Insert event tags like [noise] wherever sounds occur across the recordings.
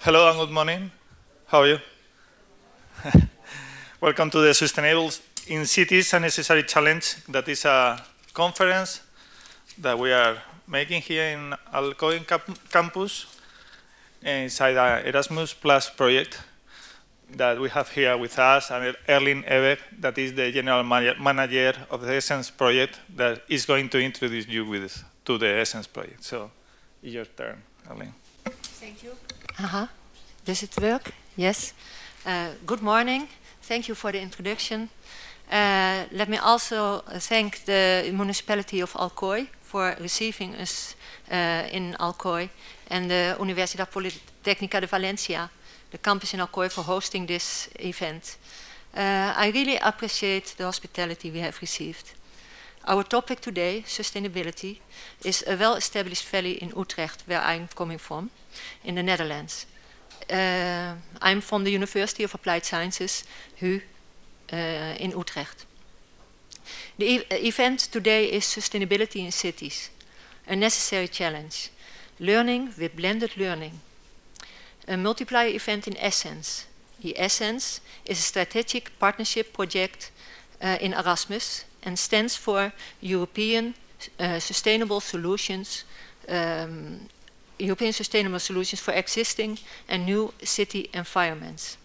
Hello and good morning. How are you? [laughs] Welcome to the Sustainable in Cities a Necessary Challenge. That is a conference that we are making here in Alcoy campus inside the Erasmus Plus project that we have here with us, and Erlijn Eweg, that is the general manager of the Essence project, that is going to introduce you with to the Essence project. So, your turn, Erlijn. Thank you. Uh. Does it work? Yes. Uh, good morning. Thank you for the introduction. Uh, let me also thank the municipality of Alcoy for receiving us uh, in Alcoy and the Universidad Politécnica de Valencia, the campus in Alcoy, for hosting this event. Uh, I really appreciate the hospitality we have received. Our topic today, sustainability, is a well-established valley in Utrecht, where I'm coming from, in the Netherlands. Uh, I'm from the University of Applied Sciences, HU, uh, in Utrecht. The e event today is Sustainability in Cities, a necessary challenge. Learning with blended learning. A multiplier event in Essence. The Essence is a strategic partnership project uh, in Erasmus and stands for European uh, Sustainable Solutions um, European Sustainable Solutions for Existing and New City Environments.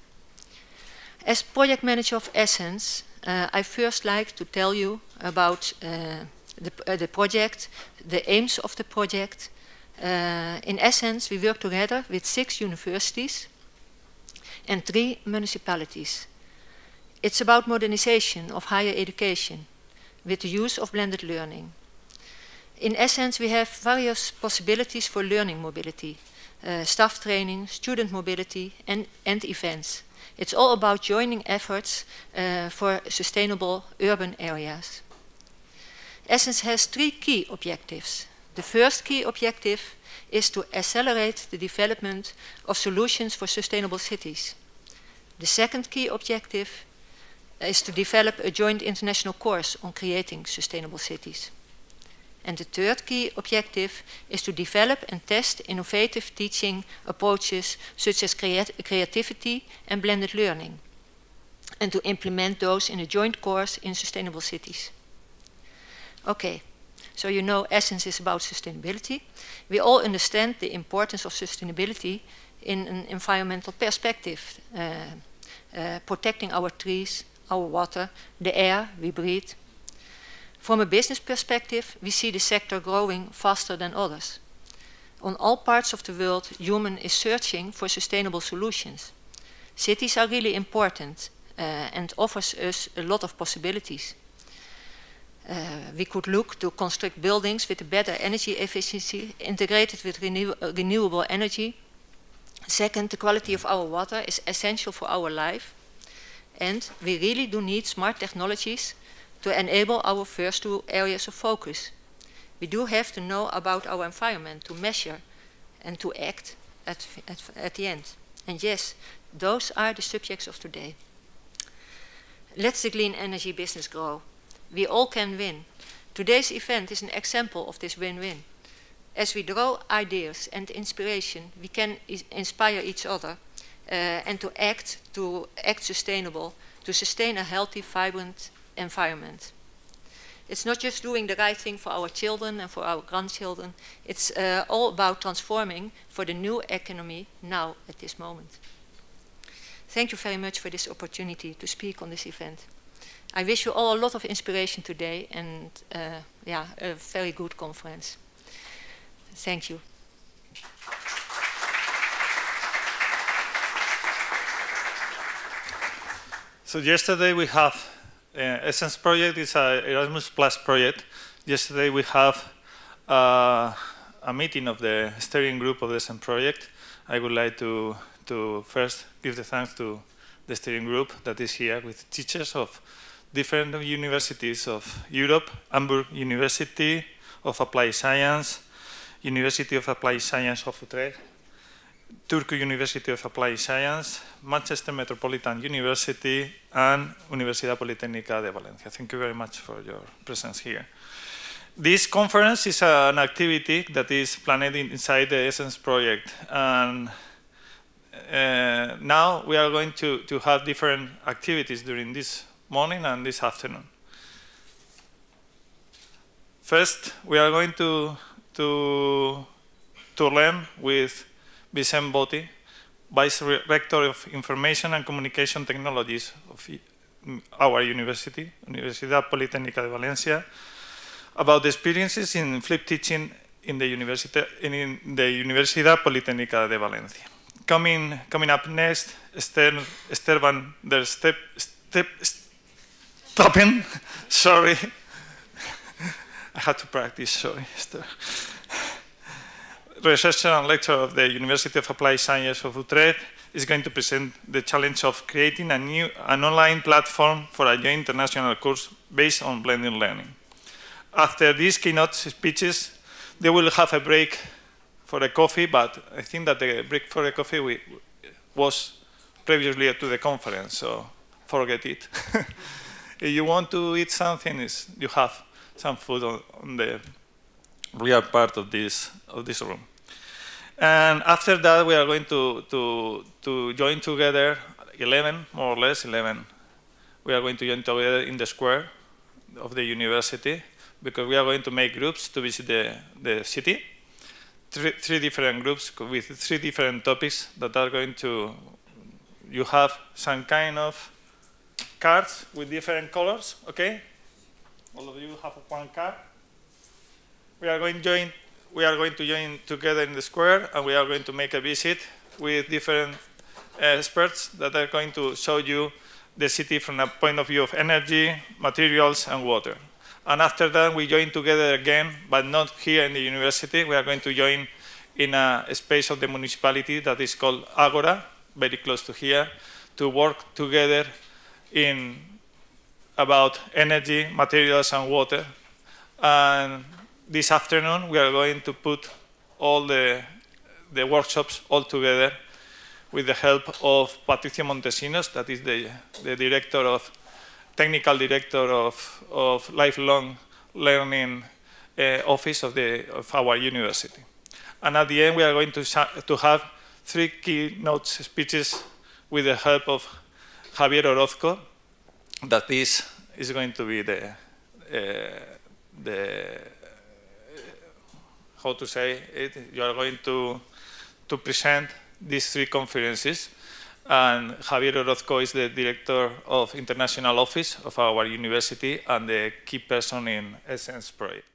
As project manager of Essence, uh, I first like to tell you about uh, the, the, project, the aims of the project. In Essence, we work together with six universities and three municipalities. It's about modernization of higher education with the use of blended learning in essence, we have various possibilities for learning mobility, uh, staff training, student mobility, and, and events. It's all about joining efforts uh, for sustainable urban areas. Essence has three key objectives. The first key objective is to accelerate the development of solutions for sustainable cities. The second key objective is to develop a joint international course on creating sustainable cities. And the third key objective is to develop and test innovative teaching approaches such as creat creativity and blended learning, and to implement those in a joint course in sustainable cities. Okay, so you know Essence is about sustainability. We all understand the importance of sustainability in an environmental perspective, uh, uh, protecting our trees, our water, the air we breathe, from a business perspective, we see the sector growing faster than others. On all parts of the world, human is searching for sustainable solutions. Cities are really important uh, and offers us a lot of possibilities. Uh, we could look to construct buildings with a better energy efficiency, integrated with renew renewable energy. Second, the quality of our water is essential for our life. And we really do need smart technologies to enable our first two areas of focus. We do have to know about our environment to measure and to act at, at, at the end. And yes, those are the subjects of today. Let's the clean energy business grow. We all can win. Today's event is an example of this win-win. As we draw ideas and inspiration, we can inspire each other and to act, to act sustainable, to sustain a healthy, vibrant environment. It's not just doing the right thing for our children and for our grandchildren. It's uh, all about transforming for the new economy now at this moment. Thank you very much for this opportunity to speak on this event. I wish you all a lot of inspiration today and uh, yeah, a very good conference. Thank you. So yesterday we have uh, Essence project is a Erasmus Plus project. Yesterday we have uh, a meeting of the steering group of the Essence project. I would like to, to first give the thanks to the steering group that is here with teachers of different universities of Europe, Hamburg University of Applied Science, University of Applied Science of Utrecht, Turku University of Applied Science, Manchester Metropolitan University, and Universidad Politécnica de Valencia. Thank you very much for your presence here. This conference is an activity that is planned inside the Essence project, and uh, now we are going to, to have different activities during this morning and this afternoon. First, we are going to, to, to learn with Vicent Botti, Vice Rector of Information and Communication Technologies of mm, our university, Universidad Politécnica de Valencia, about the experiences in flip teaching in the, university, in the Universidad Politécnica de Valencia. Coming, coming up next, Esther, van der Step, Step, Stoppen, [laughs] sorry. [laughs] I had to practice, sorry, Esther. Researcher and lecturer of the University of Applied Science of Utrecht is going to present the challenge of creating a new, an online platform for a joint international course based on blended learning. After these keynote speeches, they will have a break for a coffee, but I think that the break for a coffee we, was previously to the conference, so forget it. [laughs] if you want to eat something, you have some food on, on the rear part of this of this room. And after that, we are going to, to, to join together 11, more or less 11. We are going to join together in the square of the university because we are going to make groups to visit the, the city. Three, three different groups with three different topics that are going to, you have some kind of cards with different colors, okay? All of you have one card. We are going to join, we are going to join together in the square and we are going to make a visit with different experts that are going to show you the city from a point of view of energy, materials, and water. And after that, we join together again, but not here in the university. We are going to join in a space of the municipality that is called Agora, very close to here, to work together in about energy, materials, and water. And this afternoon, we are going to put all the, the workshops all together with the help of Patricio Montesinos, that is the, the director of technical director of, of lifelong learning uh, office of, the, of our university. And at the end, we are going to, to have three keynote speeches with the help of Javier Orozco, that this is going to be the, uh, the how to say it, you are going to, to present these three conferences and Javier Orozco is the director of international office of our university and the key person in Essence project.